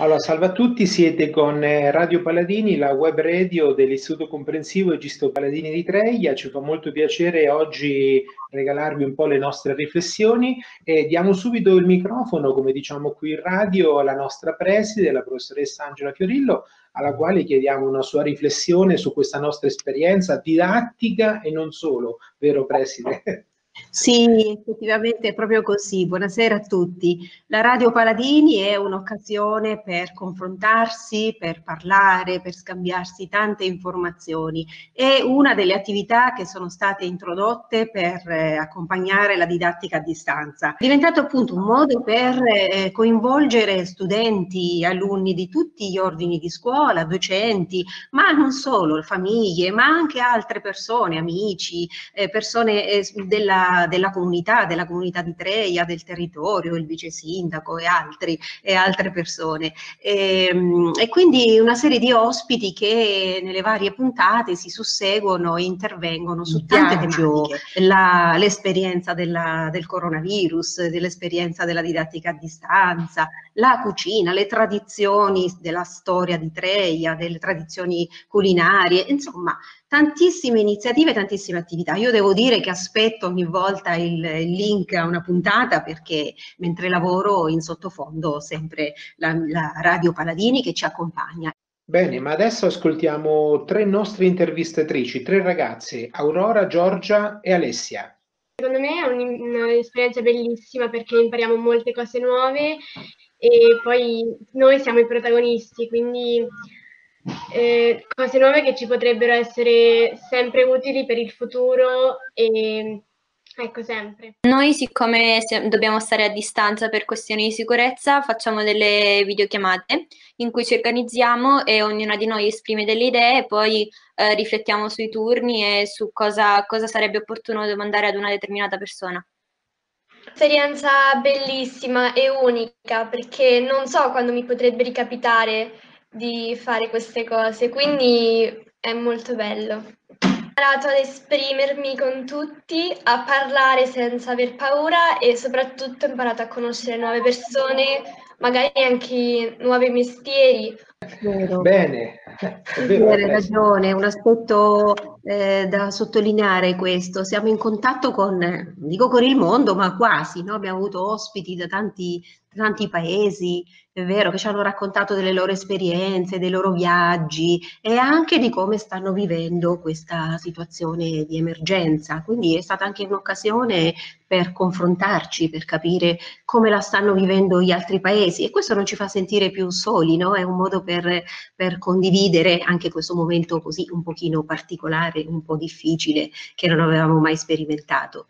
Allora, salve a tutti, siete con eh, Radio Paladini, la web radio dell'Istituto Comprensivo Egisto Paladini di Treia. Ci fa molto piacere oggi regalarvi un po' le nostre riflessioni e diamo subito il microfono, come diciamo qui in radio, alla nostra preside, la professoressa Angela Fiorillo, alla quale chiediamo una sua riflessione su questa nostra esperienza didattica e non solo, vero preside? Sì, effettivamente è proprio così. Buonasera a tutti. La Radio Paladini è un'occasione per confrontarsi, per parlare, per scambiarsi tante informazioni. È una delle attività che sono state introdotte per eh, accompagnare la didattica a distanza. È diventato appunto un modo per eh, coinvolgere studenti, alunni di tutti gli ordini di scuola, docenti, ma non solo, famiglie, ma anche altre persone, amici, eh, persone eh, della della, comunità, della comunità di Treia, del territorio, il vice sindaco e, altri, e altre persone. E, ehm, e, quindi una serie di ospiti che nelle varie puntate si susseguono e intervengono su tante tematiche. l'esperienza del coronavirus, dell'esperienza della didattica a distanza, la cucina, le tradizioni della storia di Treia, delle tradizioni culinarie, insomma tantissime iniziative, tantissime attività. Io devo dire che aspetto ogni volta il, link a una puntata perché mentre lavoro in sottofondo ho sempre la, la Radio Paladini che ci accompagna. Bene, ma adesso ascoltiamo tre nostre intervistatrici, tre ragazze, Aurora, Giorgia e Alessia. Secondo me è un'esperienza bellissima perché impariamo molte cose nuove e poi noi siamo i protagonisti, quindi eh, cose nuove che ci potrebbero essere sempre utili per il futuro e ecco sempre. Noi siccome dobbiamo stare a distanza per questioni di sicurezza facciamo delle videochiamate in cui ci organizziamo e ognuna di noi esprime delle idee e poi eh, riflettiamo sui turni e su cosa, cosa sarebbe opportuno domandare ad una determinata persona. Esperienza bellissima e unica perché non so quando mi potrebbe ricapitare di fare queste cose, quindi è molto bello. Ho imparato ad esprimermi con tutti, a parlare senza aver paura e soprattutto ho imparato a conoscere nuove persone, magari anche nuovi mestieri. Vero. Bene, hai ragione, è un aspetto eh, da sottolineare questo. Siamo in contatto con, dico con il mondo, ma quasi, no? abbiamo avuto ospiti da tanti, tanti paesi, è vero, che ci hanno raccontato delle loro esperienze, dei loro viaggi e anche di come stanno vivendo questa situazione di emergenza. Quindi è stata anche un'occasione per confrontarci, per capire come la stanno vivendo gli altri paesi e questo non ci fa sentire più soli, no? È un modo per, per condividere anche questo momento così un pochino particolare, un po' difficile che non avevamo mai sperimentato.